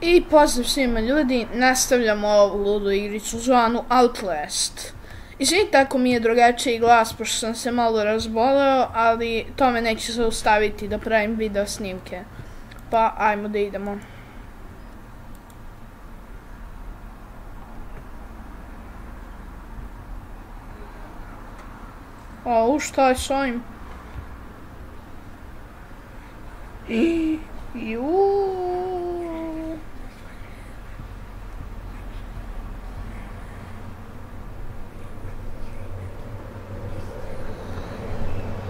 I pozdrav svima ljudi, nastavljamo ovu ludu igricu zvanu Outlast. Izvinite ako mi je drugačiji glas, pošto sam se malo razboleo, ali to me neće zaustaviti da pravim video snimke. Pa, ajmo da idemo. A, u šta je s ovim? Juuu.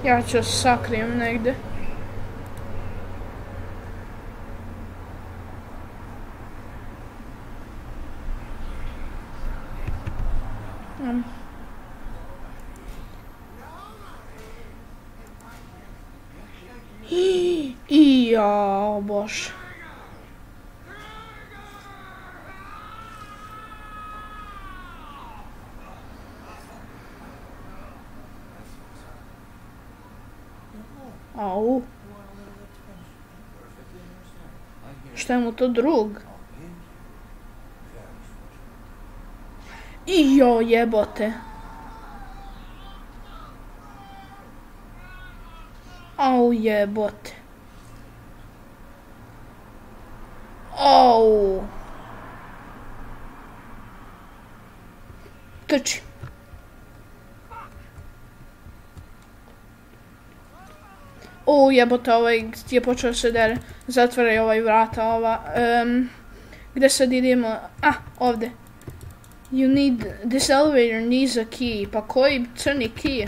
Ja ću sakrijem negde. Um. I ja, bože. Au. Šta je mu to drug? I jo, jebote. Au, jebote. Au. Trči. O, jebote, ovaj je počeo se dere. Zatvaraj ovaj vrata, ova. Um, gde sad idemo? Ah, ovde. You need, this elevator needs a key. Pa koji crni key?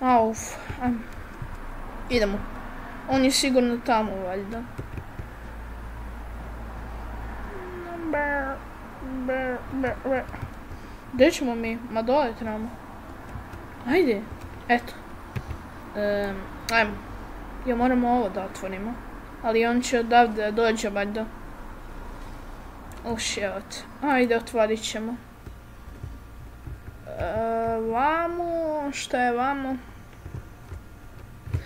Auf. Um, idemo. On je sigurno tamo, valjda. Gde ćemo mi? Ma dole trebamo. Ajde. Eto. Um, ajmo. Ja moramo ovo da otvorimo. Ali on će odavde da dođe, valjda. Oh shit. Ajde, otvorit ćemo. Uh, vamo, šta je vamo?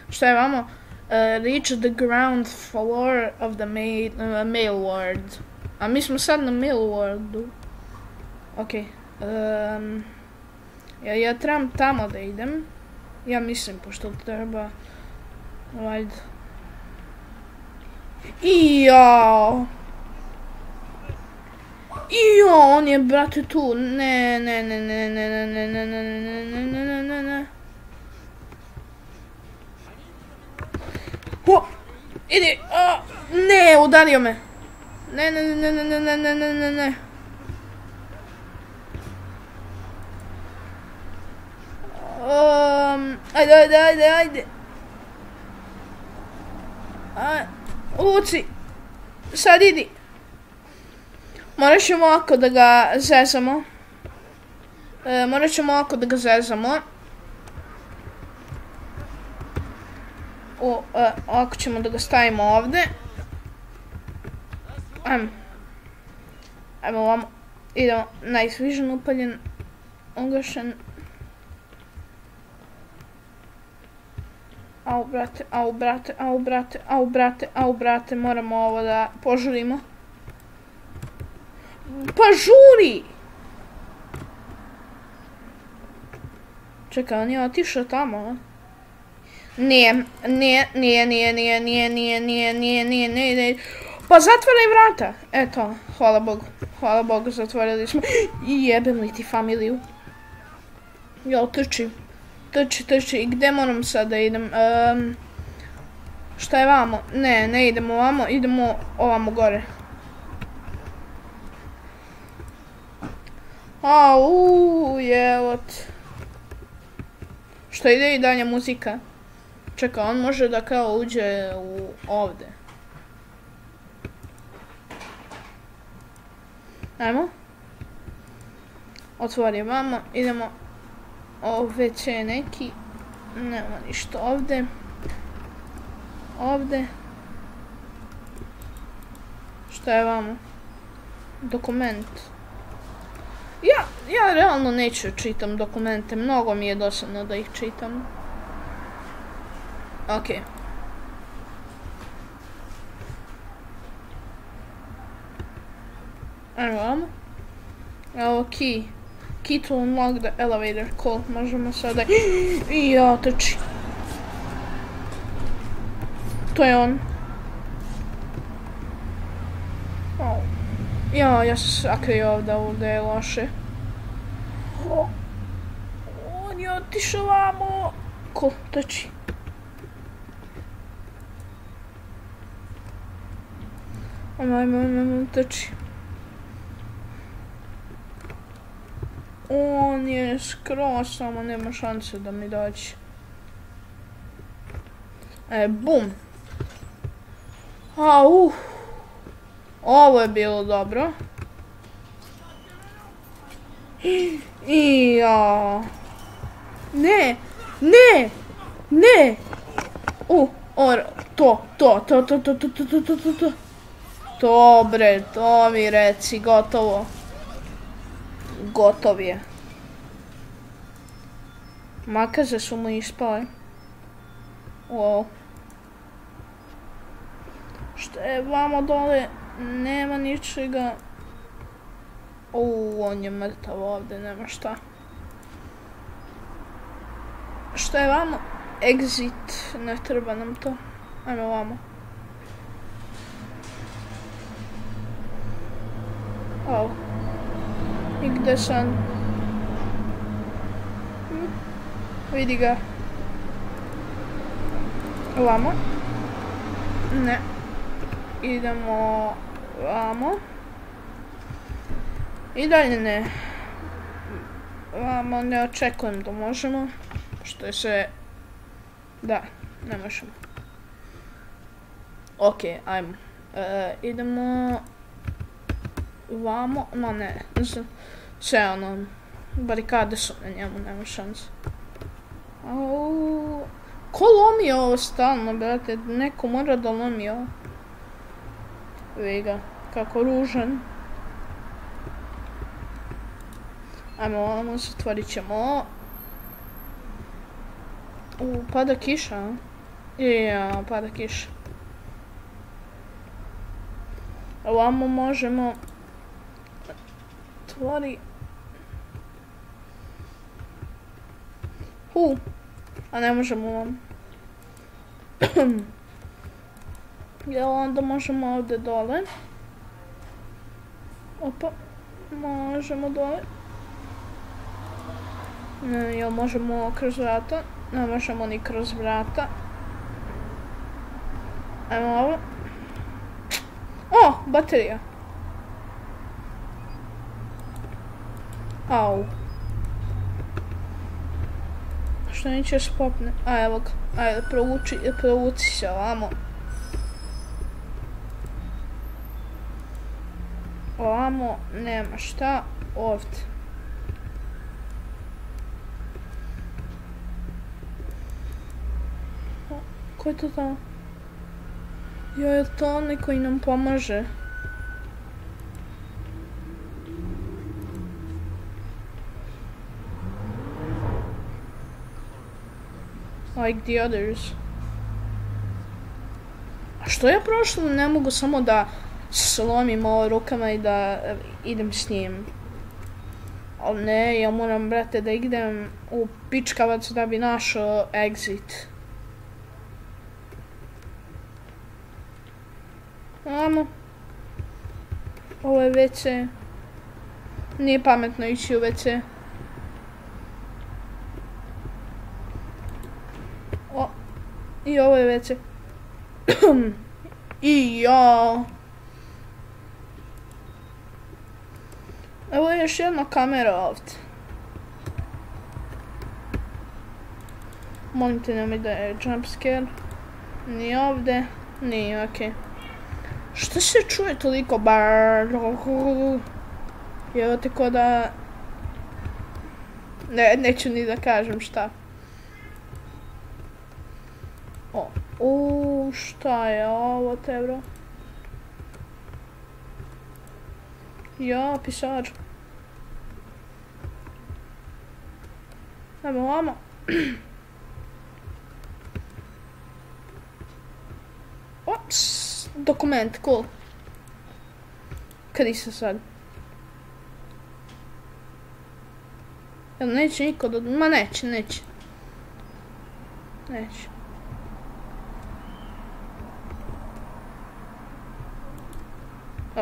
Šta je vamo? Uh, reach the ground floor of the mail, uh, mail ward. A mi smo sad na mail wardu. Okay. Um, ja, ja trebam tamo da idem. Ja mislim, pošto treba... Valjda. Ijo! Ijo, on je, brate, tu. Ne, ne, ne, ne, ne, ne, ne, ne, ne, ne, ne, ne, ne, ne, ne. Ho! Idi! A, ne, udario me. Ne, ne, ne, ne, ne, ne, ne, ne, ne, ne. Um, ajde, ajde, ajde, ajde. Aj, uci. Sad idi. Morat ćemo ovako da ga zezamo. E, morat ćemo ovako da ga zezamo. O, e, ovako ćemo da ga stavimo ovde. Ajmo. Ajmo ovamo. Idemo. Night vision upaljen. Ugašen. Au, brate, au, brate, au, brate, au, brate, au, brate, moramo ovo da požurimo. Pa žuri! Čekaj, on je otišao tamo, Nije, nije, nije, nije, nije, nije, nije, nije, nije, nije, nije, nije. Pa zatvoraj vrata. Eto, hvala Bogu. Hvala Bogu, zatvorili smo. I jebem li ti familiju. Ja otrčim. Trči, trči. I gde moram sad da idem? Um, šta je vamo? Ne, ne idemo vamo, idemo ovamo gore. A, uuu, jevot. Šta ide i dalje muzika? Čeka, on može da kao uđe u ovde. Ajmo. Otvori vamo, idemo. Ove će neki. Nema ništa ovde. Ovde. Šta je vamo? Dokument. Ja, ja realno neću čitam dokumente, mnogo mi je dosadno da ih čitam. Ok. Ajmo vamo. Evo key. Key to unlock the elevator. Cool. Možemo sada... I ja, trči. To je on. Oh. Ja, ja se sakrio ovdje, ovdje je loše. Oh. On je otišao vamo. Ko, trči. Ajmo, ajmo, ajmo, teči. On je skroz, samo nema šanse da mi doći. E, bum. A, uh. Ovo je bilo dobro. I, ja. Ne, ne, ne. U, or, to, to, to, to, to, to, to, to, to, to, to. To bre, to mi reci, gotovo. Gotov je. Makaze su mu ispale. Wow. Što je vamo dole? Nema ničega. Uuu, on je mrtav ovde, nema šta. Što je vamo? Exit, ne treba nam to. Ajmo vamo. Oh uspješan. Hm. Vidi ga. Vamo. Ne. Idemo vamo. I dalje ne. Vamo ne očekujem da možemo. Što je sve... Da, ne možemo. Ok, ajmo. E, idemo vamo, no ne, mislim, sve ono, barikade su na njemu, nema šanse. Au, ko lomi ovo stalno, brate, neko mora da lomi ovo. Vega, kako ružan. Ajmo, ovamo, zatvorit ćemo. U, pada kiša, a? Ja, pada kiša. Ovamo možemo otvori. U, A ne možemo vam. Jel onda možemo ovdje dole? Opa. Možemo dole. Ne, jel možemo kroz vrata? Ne možemo ni kroz vrata. Ajmo ovo. O, baterija. Au. Što neće popne. A evo ga. Ajde, provuči, provuci se ovamo. Ovamo nema šta. Ovdje. Ko je to tamo? Jo, je to onaj koji nam pomaže? Like the others. A što ja prošlo ne mogu samo da slomim ovo rukama i da e, idem s njim. Ali ne, ja moram, brate, da idem u pičkavac da bi našao exit. Amo. Ovo je WC. Nije pametno ići u WC. I ovo je veće. I ja. Evo je još jedna kamera ovdje. Molim te nemoj da je jumpscare. Ni ovdje. Ni, okej. Okay. Što se čuje toliko bar? Evo te ko da... Ne, neću ni da kažem šta. Uuu, šta je ovo te bro? Ja, pisač. Ajmo, ajmo. Ops, dokument, cool. Kada se sad? Jel neće niko da... Ma neće, neće. Neće.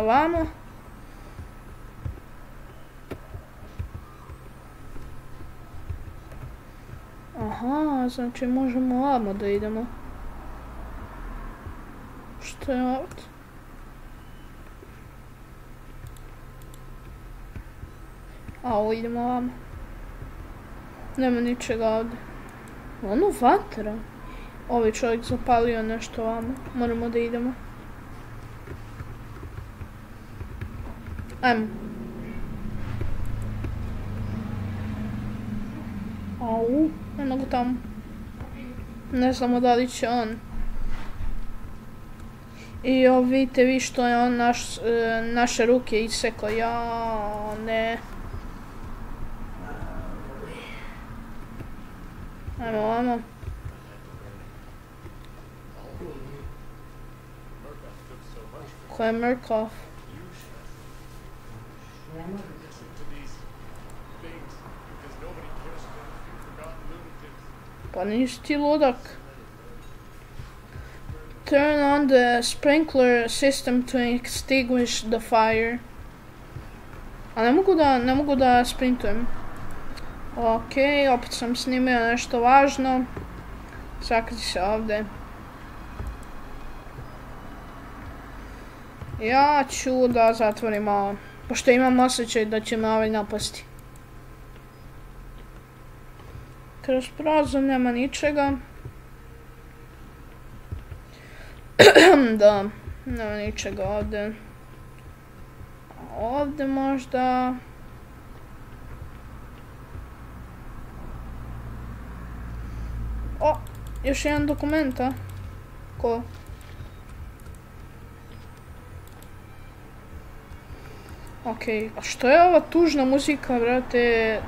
Ovamo. Aha, znači možemo ovamo da idemo. Što je ovdje? A ovo idemo ovamo. Nema ničega ovdje. Ono vatra. Ovaj čovjek zapalio nešto ovamo. Moramo da idemo. Ajmo. Au, ne mogu tamo. Ne znamo da li će on. I ovo vidite vi što je on naš, e, naše ruke isekao. Ja, ne. Ajmo, ajmo. Ko je Murkoff? Pa nisi ti ludak. Turn on the sprinkler system to extinguish the fire. A ne mogu da, ne mogu da sprintujem. Ok, opet sam snimio nešto važno. Sakriti se ovdje. Ja ću da zatvorim ovo. Pošto imam osjećaj da će me ovaj napasti. Kroz prozor nema ničega. da, nema ničega ovdje. Ovdje možda... O, još jedan dokumenta. Ko? Okej, okay. a što je ova tužna muzika, brate?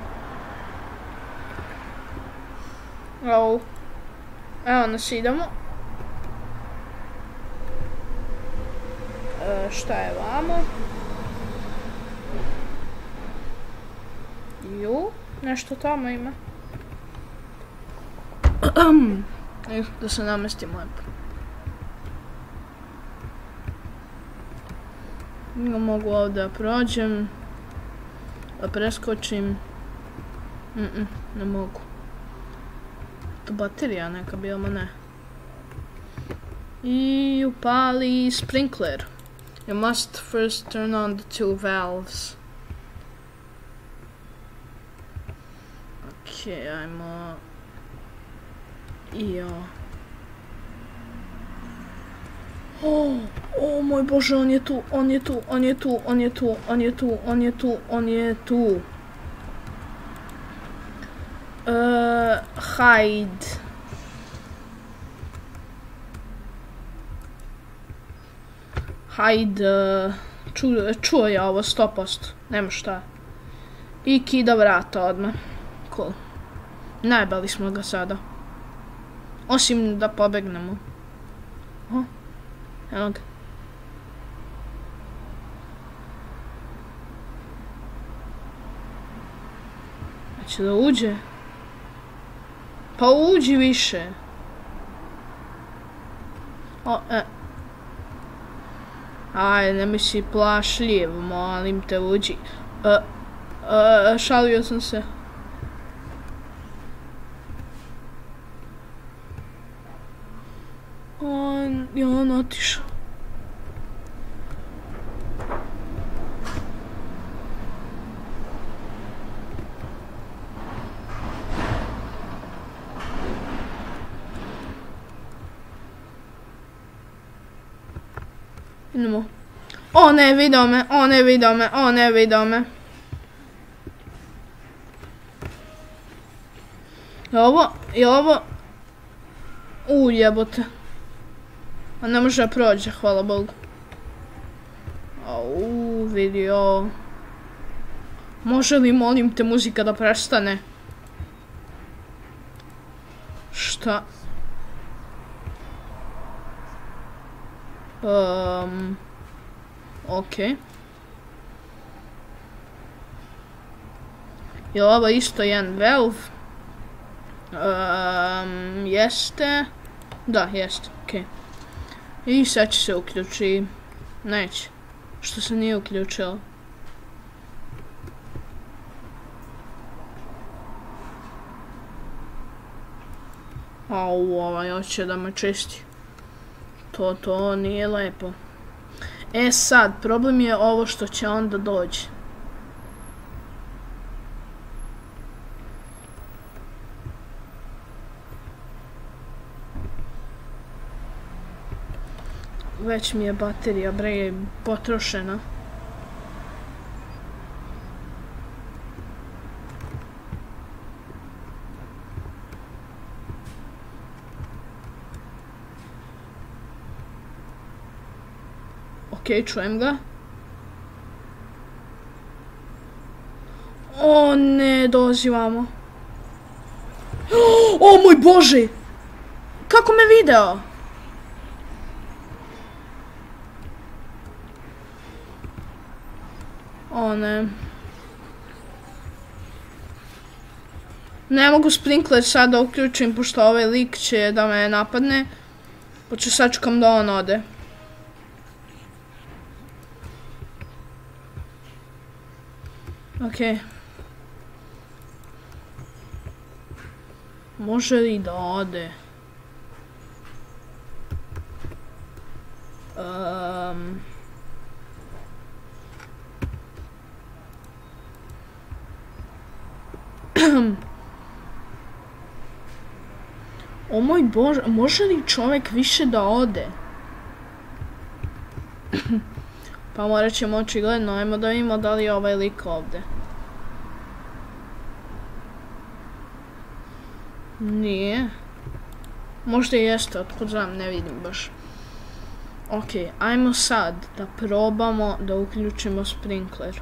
Evo. Evo nas idemo. E, šta je vamo? Ju, nešto tamo ima. da se namestim lepo. Ja mogu ovdje da prođem. Da preskočim. Mm -mm, ne mogu. To baterija neka bi, ali ne. I upali sprinkler. You must first turn on the two valves. Ok, ajmo... Jo. Oh, oh moj bože, on je tu, on je tu, on je tu, on je tu, on je tu, on je tu, on je tu. E, Uh, hide. Hide. Eh, ču, čuo ja ovo 100%. Nema šta. I kida vrata odmah. Cool. Najbali smo ga sada. Osim da pobegnemo. Oh. Evo ga. Znači da uđe. Pa uđi više. O, e. Aj, ne misli plašljiv, molim te uđi. E, e, šalio sam se. On, je on otišao. Idemo. O ne, vidio me, o ne, vidio me, o ne, vidio me. Je ovo, je ovo... U, jebote. A ne može prođe, hvala Bogu. Au, vidio. Može li, molim te, muzika da prestane? Šta? Ehm, um, ok. Je ovo isto jedan valve? Um, jeste. Da, jeste, okej. I sad će se uključi. Neće. Što se nije uključilo? Au, ovaj hoće da me čisti. To, to nije lepo. E sad, problem je ovo što će onda doći. Već mi je baterija bre potrošena. Okej, okay, čujem ga. O ne, dolazi vamo. O moj bože! Kako me video? O ne. Ne mogu sprinkler sad da uključim, pošto ovaj lik će da me napadne. Pa ću sačekam da on ode. Okej. Okay. Može li da ode? Um... o moj bože, može li čovjek više da ode? pa morat ćemo očigledno, ajmo da vidimo da li je ovaj lik ovde. Nije. Možda i jeste, otkud znam, ne vidim baš. Ok, ajmo sad da probamo da uključimo sprinkler.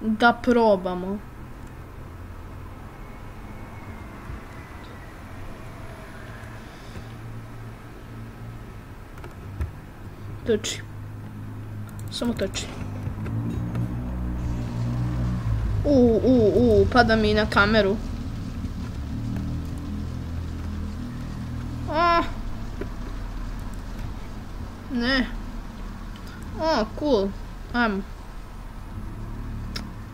Da probamo. Trči. Samo trči. U, u, u, pada mi na kameru. Ne. O, cool. Ajmo.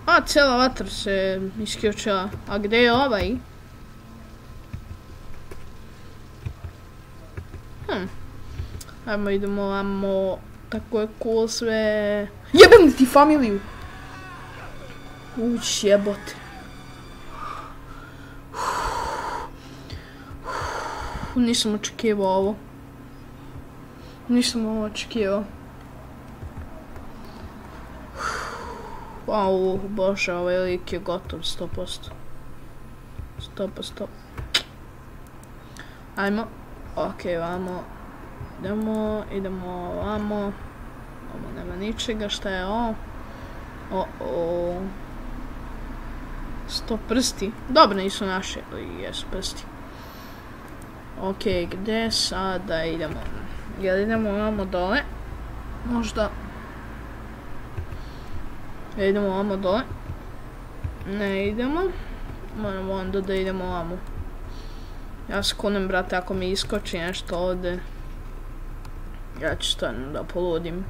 A, cijela vatra se isključila. A gdje je ovaj? Hm. Ajmo, idemo vamo. Tako je cool sve. Jebem ti familiju! Uć, jebote. Nisam očekivao ovo. Nisam ovo očekio. Au, bože, ovaj lik je gotov, 100%. 100%. Ajmo. Okej, vamo. Idemo, idemo vamo. Ovo nema ničega, šta je ovo? O, o. Sto prsti. Dobro, nisu naše, ali jesu prsti. Ok, gde sada idemo? Jel idemo ovamo dole? Možda... Jel idemo ovamo dole? Ne idemo. Moramo onda da idemo ovamo. Ja se kunem, brate, ako mi iskoči nešto ovde. Ja ću stvarno da poludim.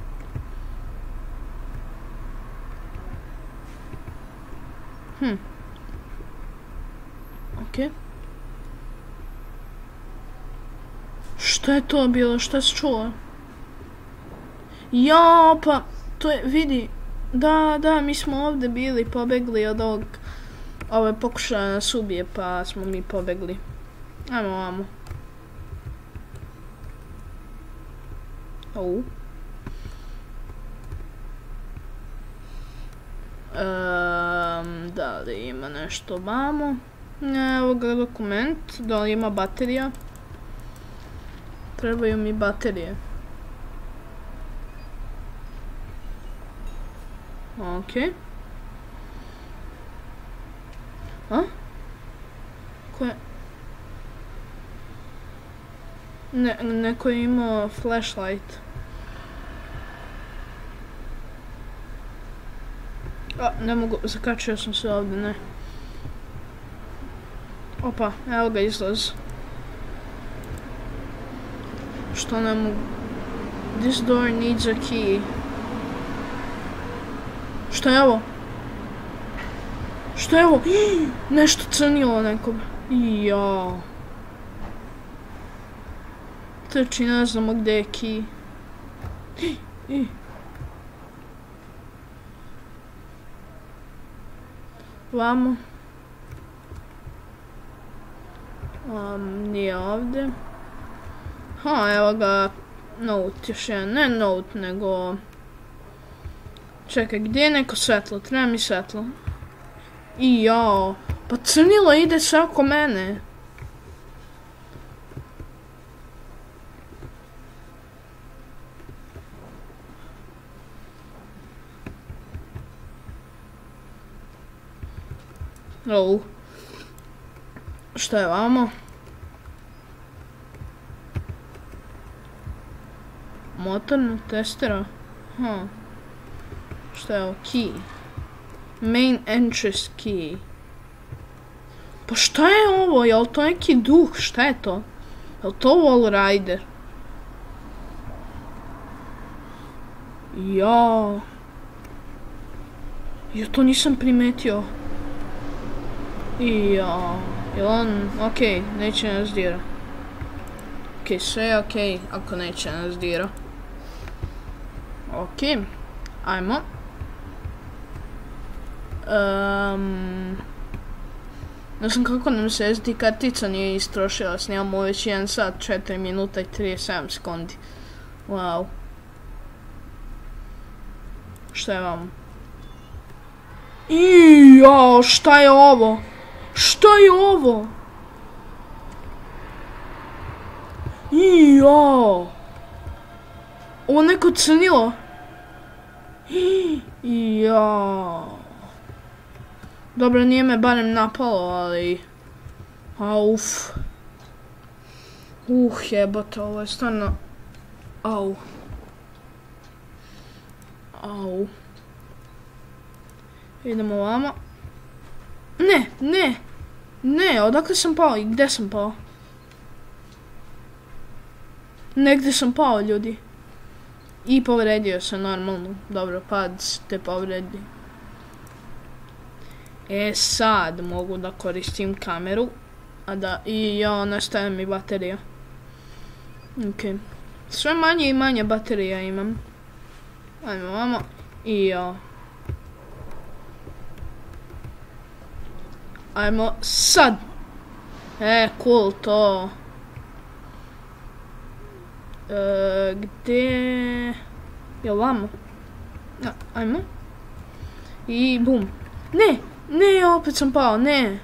Hm. Okej. Okay. Šta je to bilo? Šta si čula? Ja, pa, to je, vidi, da, da, mi smo ovde bili, pobegli od ovog, ove pokušaja nas ubije, pa smo mi pobegli. Ajmo, vamo. Au. Um, da li ima nešto vamo? Ne, evo ga dokument, da li ima baterija? Trebaju mi baterije. Okej. A? Koje? Ne, neko je imao flashlight. A, ne mogu, zakačio sam se ovdje, ne. Opa, evo ga izlaz. Što ne mogu... This door needs a key. Što je ovo? Što je ovo? Nešto crnilo nekog. Jao. Trči, ne znamo gdje je key. Vamo. Um, nije ovdje. Ha, evo ga note još jedan. Ne note, nego... Čekaj, gdje je neko svetlo? Treba mi svetlo. I jao, pa crnilo ide sve oko mene. Oh. Šta je vamo? Motornog testera? Ha. Šta je ovo? Key. Main entrance key. Pa šta je ovo? Je to neki duh? Šta je to? Jel to Wall Rider? Ja. Ja to nisam primetio. Ja. Jel on? Okej, okay, neće nas dira. Okej, okay, sve je okej okay, ako neće nas dira. Ok, Ajmo. Um, ne znam kako nam se SD kartica nije istrošila, snimamo već 1 sat, 4 minuta i 37 sekundi. Wow. Šta je vam? I šta je ovo? Šta je ovo? I. Ovo neko crnilo. Ja. Dobro, nije me barem napalo, ali... Auf. Uh, jebote, ovo je stvarno... Au. Au. Idemo ovamo. Ne, ne. Ne, odakle sam pao i gde sam pao? Negde sam pao, ljudi. I povredio se normalno. Dobro, pad te povredi. E sad mogu da koristim kameru. A da i ja nastavim mi baterija. Ok. Sve manje i manje baterija imam. Ajmo vamo. I ja. Ajmo sad. E, cool to. E, gdje... Je vamo? Ja, ajmo. I bum. Ne! Ne, opet sam pao, ne.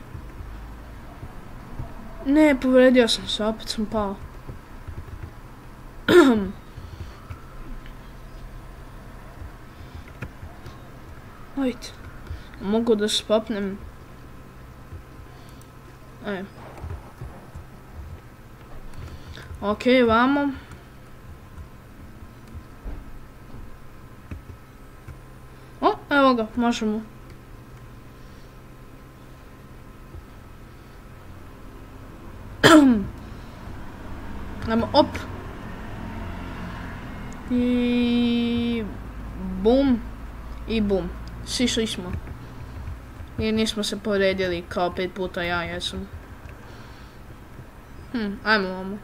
Ne, povredio sam se, opet sam pao. Ajde. Mogu da se popnem. Ajde. Ok, vamo. O, evo ga, možemo. Ajmo, op. I... Bum. I bum. Sišli smo. I nismo se poredili kao pet puta ja jesam. Hm, ajmo vamo.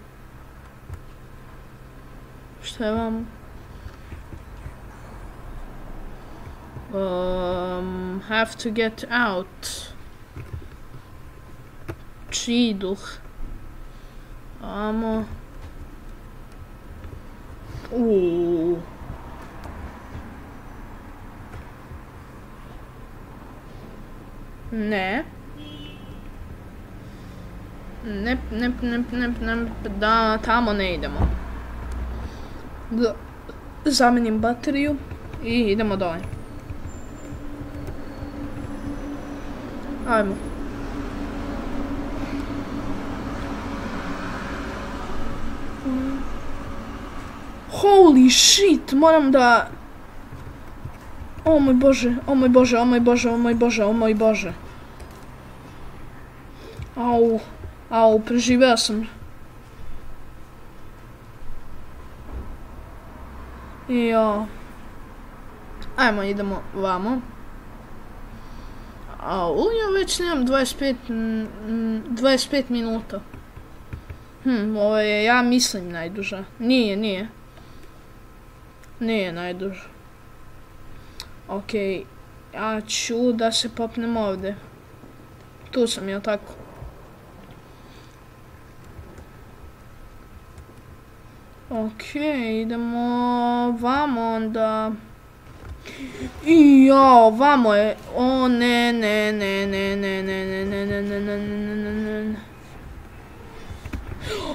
Šta je vamo? Um, have to get out. Čiduh. Amo. Uuu. Ne. Ne, ne, ne, ne, ne, da, tamo ne idemo. Da, zamenim bateriju i idemo dole. Ajmo. Holy shit, moram da... O moj bože, o moj bože, o moj bože, o moj bože, o moj bože. Au, au, preživeo sam. Jo. Ajmo, idemo vamo. A u nju već nemam 25, mm, 25 minuta. Hm, ovo je, ja mislim, najduža. Nije, nije. Nije najduža. Okej, okay. ja ću da se popnem ovde. Tu sam, ja tako? Okej, okay, idemo vamo onda. I jo, vamo je. O ne, ne, ne, ne, ne, ne, ne, ne, ne, ne, ne, ne, ne, ne, ne.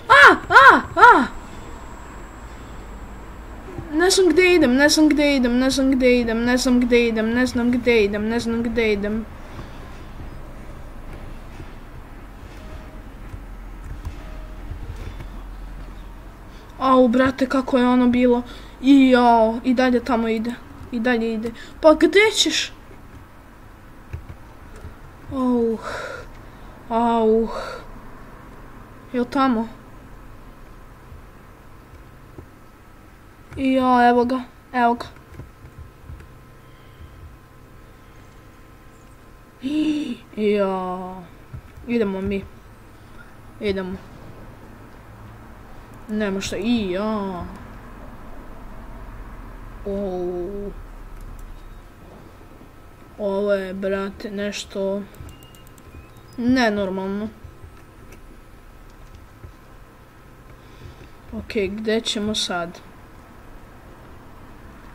A, a, a! Ne znam gdje idem, ne znam gdje idem, ne znam gdje idem, ne znam gdje idem, ne znam gdje idem, ne znam gdje idem. Au, brate, kako je ono bilo. I jao, i dalje tamo ide. I dalje ide. Pa gdje ćeš? Au. Au. Jel tamo? Ja, evo ga. Evo ga. I ja. Idemo mi. Idemo. Nema šta, i ja. Oh. Ovo je, brate, nešto nenormalno. Ok, gdje ćemo sad?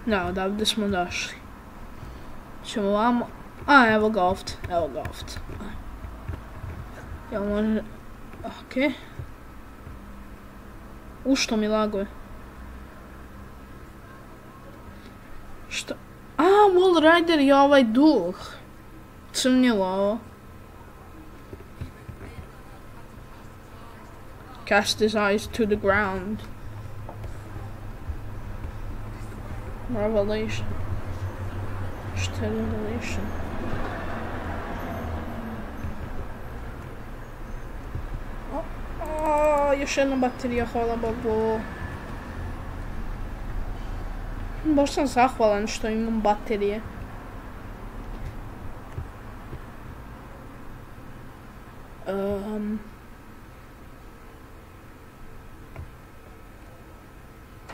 Da, odavde smo došli. Ćemo vamo... A, evo ga ovdje, evo ga ovdje. Jel može... Okej. U što mi laguje? Što? А, Мол Райдер, я войду. Сомнила. Cast his eyes to the ground. Revelation. Revelation. Oh, oh, yaşanın bakteriya hala bu. Baš sam zahvalan što imam baterije. Um.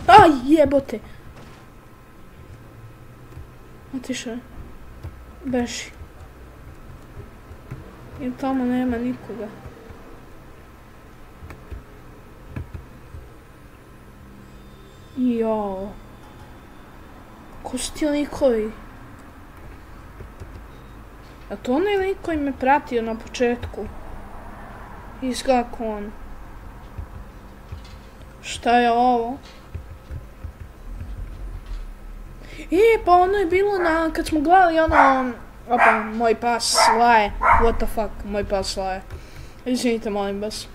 Aj, jebote. Otišao. Beši. I tamo nema nikoga. Jo. Ko su ti likovi? A to onaj lik koji me pratio na početku? Izgleda on. Šta je ovo? E, pa ono je bilo na, kad smo gledali ono, opa, moj pas laje, what the fuck, moj pas laje. Izvinite, molim vas.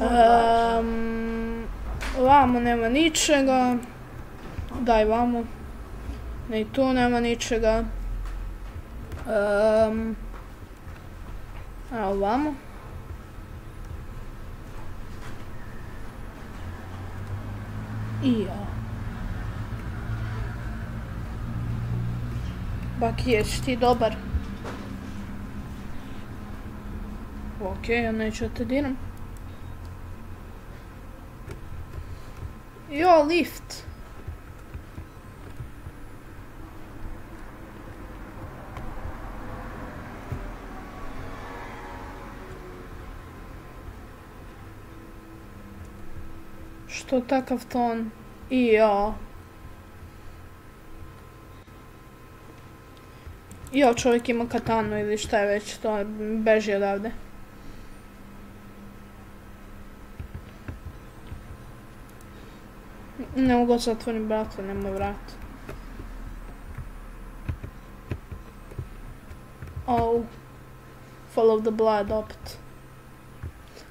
Um, vamo nema ničega. Daj vamo. Ne, tu nema ničega. Um, evo ovamo. I ja. Baki, jesi ti dobar? Ok, ja neću te diram. Jo, lift. To takav ton? I ja. Ja, čovjek ima katanu ili šta je već, to beži odavde. Ne mogu se otvorim vrata, nema vrat. Oh. Follow the blood opet.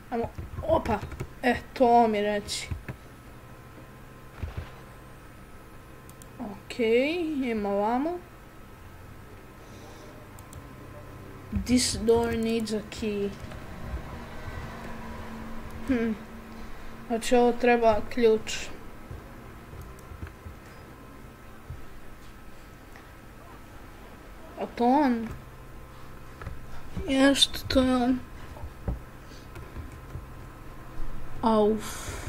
Ajmo, opa. E, to mi reći. removamos. This door needs a key. Hm. A čeho treba ključ? A to on? Jest to on. Auf.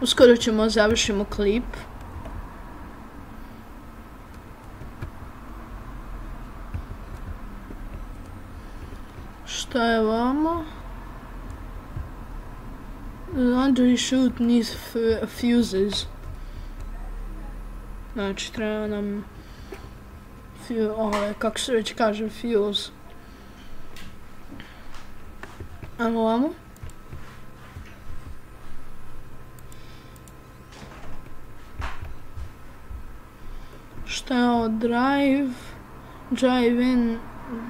Uskoro ćemo završimo klip. Šta je vamo? Laundry shoot needs fuses. Znači, treba nam... Ove, kako se već kaže, fuse. Ajmo vamo. Šta je? Drive. Drive in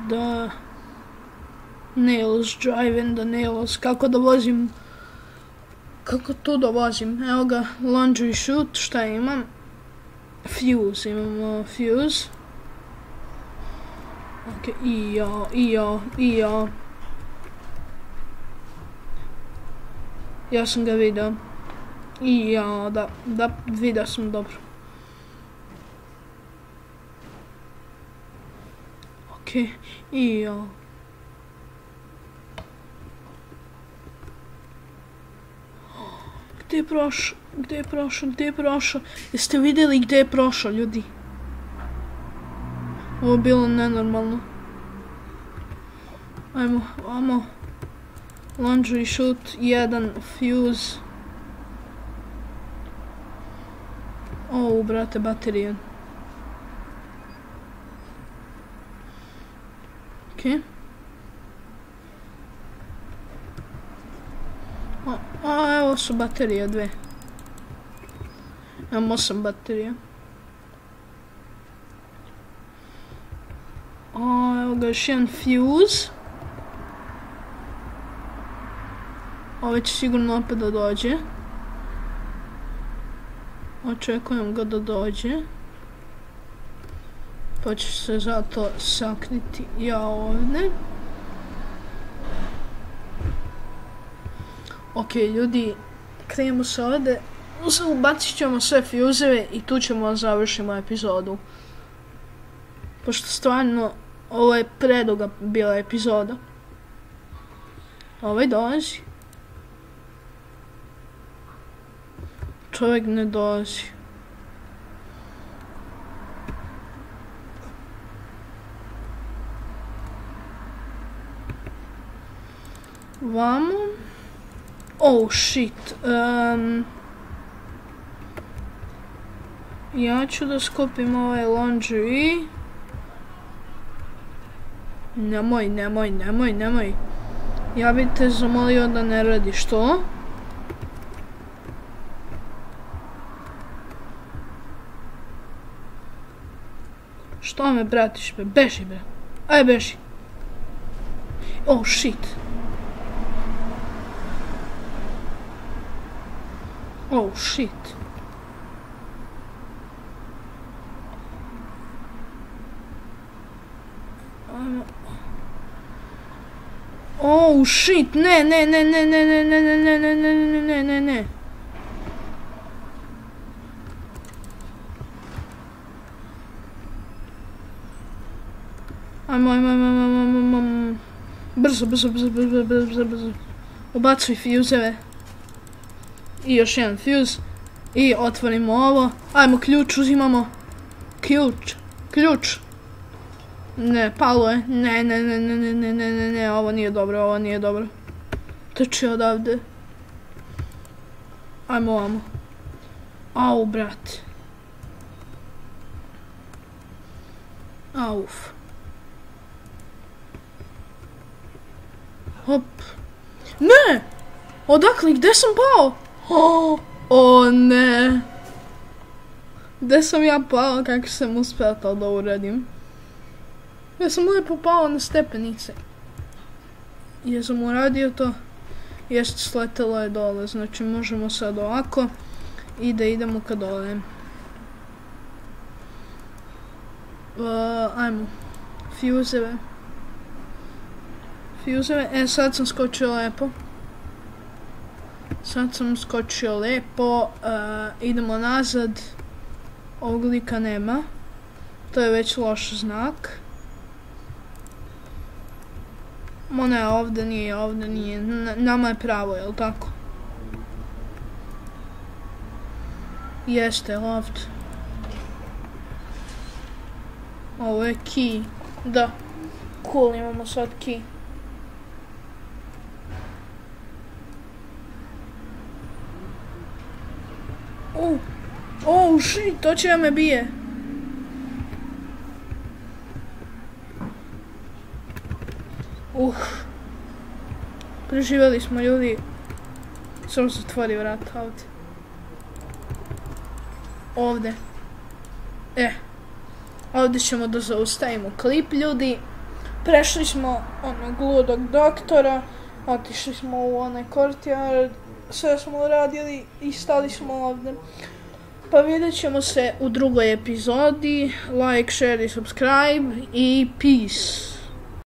the nails. Drive in the nails. Kako da vozim... Kako to da vozim? Evo ga, laundry shoot. Šta imam? Fuse. Imamo fuse. Ok, i ja, i ja, i ja. Ja sam ga vidio. I ja, da, da, vidio sam dobro. Ok, i ja. Gdje je prošao? Gdje je prošao? Gdje je prošao? Jeste vidjeli gdje je prošao, ljudi? Ovo je bilo nenormalno. Ajmo, vamo. Laundry shoot, jedan fuse. O, brate, baterije. aqui. Ó, ó, é osso bateria, doer. É moça bateria. Ó, eu o um Fuse. Ó, eu te sigo no mapa da Dodge. Ó, eu te reconheço da Dodge. Pa ću se zato sakriti ja ovdje. Ok, ljudi, krenemo se ovdje. Ubacit ćemo sve fuzeve i tu ćemo završimo epizodu. Pošto stvarno, ovo je preduga bila epizoda. Ovaj dolazi. Čovjek ne dolazi. Ovamo. Oh shit. Um, ja ću da skupim ovaj laundry. Nemoj, nemoj, nemoj, nemoj. Ja bih te zamolio da ne radiš to. Što me bratiš, be? Beži, be. Aj, beži. Oh, shit. Oh, shit. Oh, shit. Ne, ne, ne, ne, ne, ne, ne, ne, ne, ne, ne, ne, ne, ne, ne. Ajmo, ajmo, ajmo, ajmo, ajmo, ajmo. Brzo, brzo, brzo, brzo, brzo, brzo, brzo. Ubacuj fuzeve. I još jedan fuse. I otvorimo ovo. Ajmo, ključ uzimamo. Ključ. Ključ. Ne, palo je. Ne, ne, ne, ne, ne, ne, ne, ne, ne, ovo nije dobro, ovo nije dobro. Trči odavde. Ajmo ovamo. Au, brat. Auf. Hop. Ne! Odakle, gde sam pao? O, o ne. Gde sam ja pao, kako sam uspela to da uradim? Ja sam lepo pao na stepenice. Ja sam uradio to. Jeste sletelo je dole, znači možemo sad ovako i da idemo ka dole. Uh, ajmo. Fuzeve. Fuzeve. E, sad sam skočio lepo. Sad sam skočio lepo. Uh, idemo nazad. Ovog lika nema. To je već loš znak. Ona je ovdje nije, ovdje nije. N nama je pravo, jel tako? Jeste, loft. Ovo je key. Da. Cool, imamo sad key. Oh, oh shit, to će ja me bije. Uh. Preživjeli smo ljudi. Samo se otvori vrat ovdje. Ovdje. E. Ovdje ćemo da zaustavimo klip ljudi. Prešli smo onog ludog doktora. Otišli smo u onaj courtyard. Sve smo uradili i stali smo ovdje. Pa vidjet ćemo se u drugoj epizodi. Like, share i subscribe. I peace.